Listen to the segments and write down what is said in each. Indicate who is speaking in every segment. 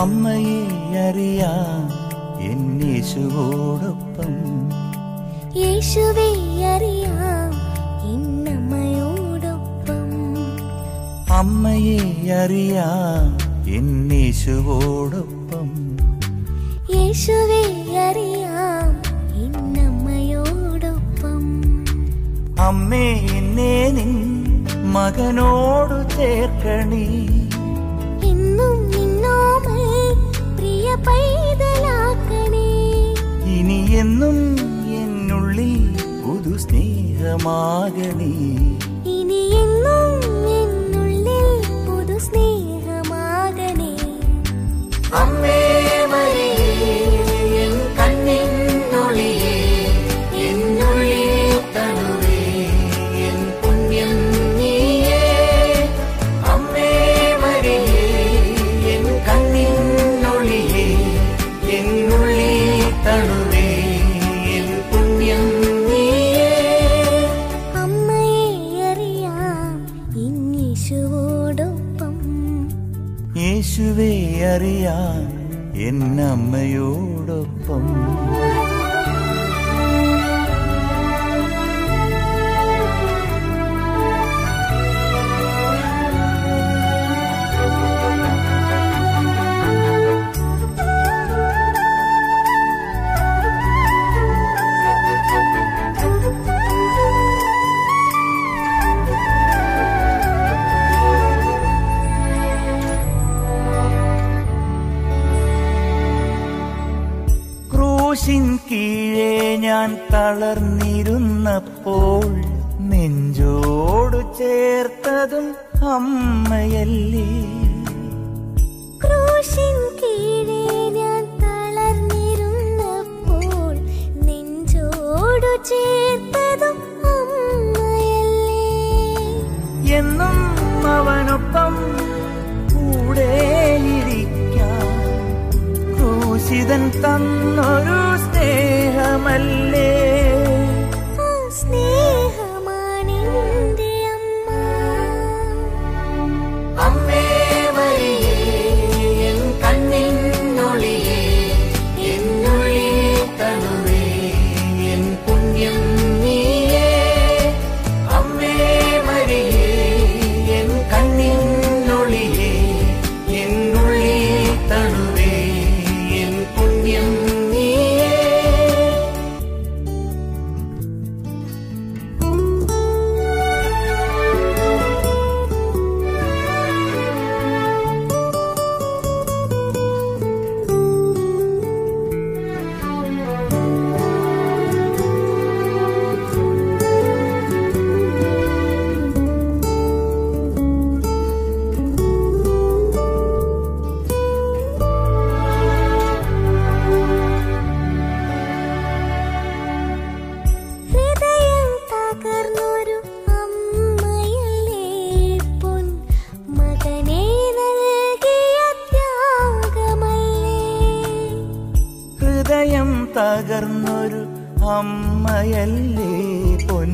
Speaker 1: അമ്മയെ അറിയാം എന്നേശുവോടൊപ്പം
Speaker 2: യേശുവെ അറിയാം എന്നമ്മയോടൊപ്പം
Speaker 1: അമ്മയെ അറിയാം എന്നേശുവോടൊപ്പം
Speaker 2: യേശുവെ അറിയാം എന്നമ്മയോടൊപ്പം
Speaker 1: അമ്മേ എന്നെ നിൻ മകനോടു ചേർക്കണി.
Speaker 2: എന്നും
Speaker 1: സ്നേഹമാകണേ
Speaker 2: ഇനി എന്നും എന്നുള്ളിൽ പുതു സ്നേഹമാകണേ.
Speaker 1: അമ്മേ അറിയാൻ എന്നമ്മയോടൊപ്പം ക്രൂശിൻ കീഴേ ഞാൻ തളർന്നിരുന്നപ്പോൾ നെഞ്ചോടു ചേർത്തതും അമ്മയല്ലേ.
Speaker 2: ക്രൂശിൻ കീഴേ ഞാൻ തളർന്നിരുന്നപ്പോൾ നെഞ്ചോടു ചേർത്തതും അമ്മയല്ലേ.
Speaker 1: എന്നും അവനൊപ്പം കൂടെ ഇരിക്കാം ക്രൂശിതൻ തന്നൊരു
Speaker 2: أن അമ്മയല്ലേ പൊൻ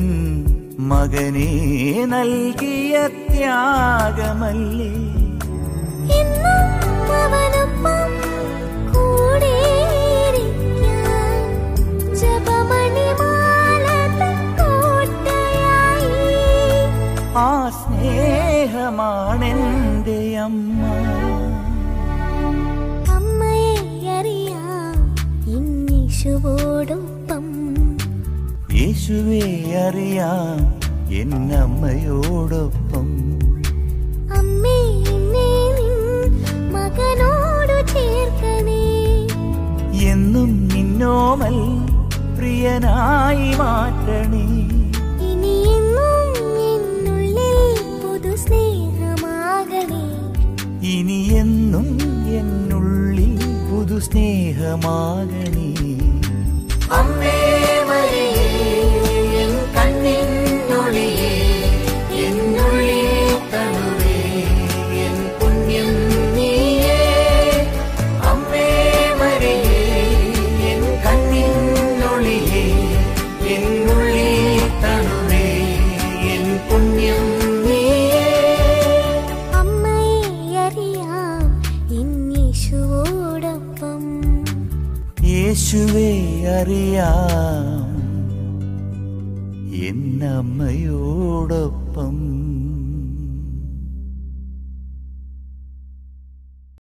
Speaker 2: മകനെ നൽകിയ ത്യാഗമല്ലേ?
Speaker 1: ആ സ്നേഹമാണെന്റെ അമ്മ.
Speaker 2: അമ്മയെ അറിയാം ഇന്നീശുവോടൊപ്പം
Speaker 1: യേശുവേ അറിയാം എന്നമ്മയോടൊപ്പം.
Speaker 2: അമ്മേ മകനോട് ചേർക്കണേ.
Speaker 1: എന്നും നിന്നോമൽ പ്രിയനായി മാറ്റണേ.
Speaker 2: ഇനി എന്നും എന്നുള്ളിൽ പുതു സ്നേഹമാകണേ
Speaker 1: ഇനി എന്നും എന്നുള്ളിൽ പുതു സ്നേഹമാകണേ അമ്മേ
Speaker 2: യേശുവേ അറിയാം.
Speaker 1: എന്നമ്മയോടൊപ്പം